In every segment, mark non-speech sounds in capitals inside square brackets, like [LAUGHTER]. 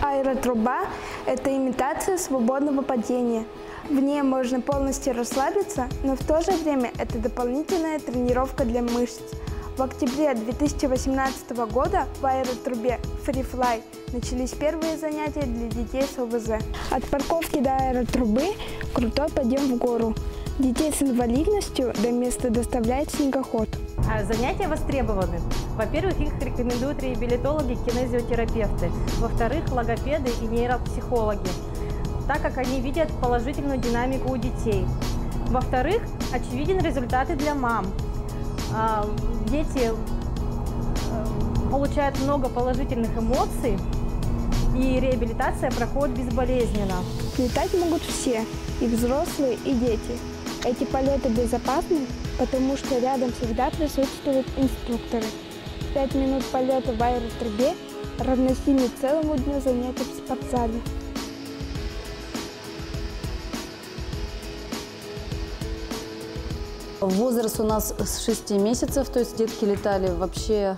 Аэротруба – это имитация свободного падения. В ней можно полностью расслабиться, но в то же время это дополнительная тренировка для мышц. В октябре 2018 года в аэротрубе FreeFly начались первые занятия для детей с ОВЗ. От парковки до аэротрубы крутой подъем в гору. Детей с инвалидностью до места доставляет снегоход. А Занятия востребованы. Во-первых, их рекомендуют реабилитологи, кинезиотерапевты. Во-вторых, логопеды и нейропсихологи, так как они видят положительную динамику у детей. Во-вторых, очевиден результаты для мам. А, Дети э, получают много положительных эмоций, и реабилитация проходит безболезненно. Летать могут все, и взрослые, и дети. Эти полеты безопасны, потому что рядом всегда присутствуют инструкторы. Пять минут полета в аэротрубе равносильны целому дню занятий в спортзале. Возраст у нас с 6 месяцев, то есть детки летали вообще,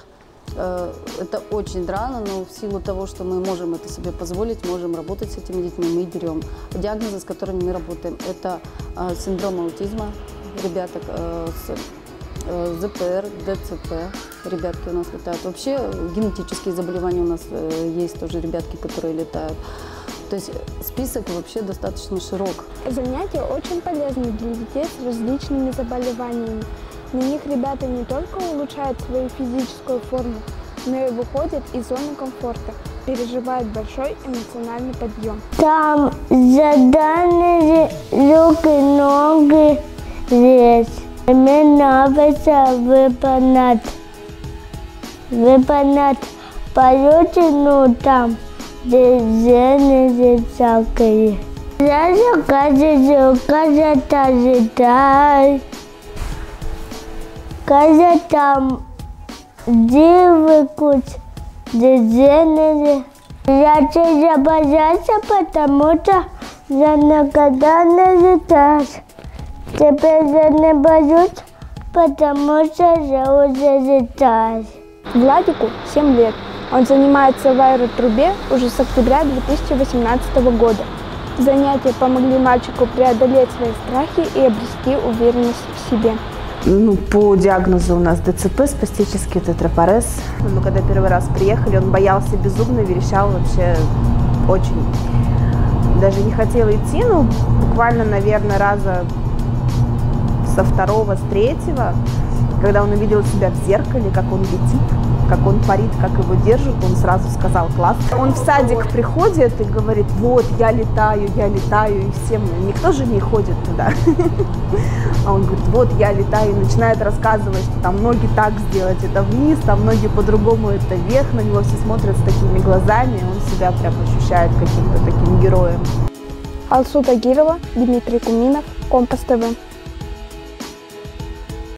это очень рано, но в силу того, что мы можем это себе позволить, можем работать с этими детьми, мы берем. Диагнозы, с которыми мы работаем, это э, синдром аутизма, ребяток э, с э, ЗПР, ДЦП, ребятки у нас летают. Вообще генетические заболевания у нас э, есть тоже ребятки, которые летают. То есть список вообще достаточно широк. Занятия очень полезны для детей с различными заболеваниями. На них ребята не только улучшают свою физическую форму, но и выходят из зоны комфорта, переживают большой эмоциональный подъем. Там заданы руки, ноги здесь. Мне нравится выполнять, выполнять полеты, ну там дизайны всякие. Я заказываю, когда летать, когда там девы дизайнеры. Я тебя боялся, потому что я никогда не летать. Теперь я не боюсь, потому что я уже летаю. Владику 7 лет. Он занимается в аэротрубе уже с октября 2018 года. Занятия помогли мальчику преодолеть свои страхи и обрести уверенность в себе. Ну, по диагнозу у нас ДЦП, спастический тетрапорез. Мы когда первый раз приехали, он боялся безумно, верещал вообще очень. Даже не хотел идти, ну, буквально, наверное, раза со второго, с третьего, когда он увидел себя в зеркале, как он летит, как он парит, как его держат, он сразу сказал класс. Он в садик приходит и говорит, вот, я летаю, я летаю, и всем, никто же не ходит туда. [LAUGHS] А он говорит, вот, я летаю, и начинает рассказывать, что там ноги так сделать, это вниз, там ноги по-другому, это вверх, на него все смотрят с такими глазами, и он себя прям ощущает каким-то таким героем. Алсу Тагирова, Дмитрий Куминов, Компас ТВ.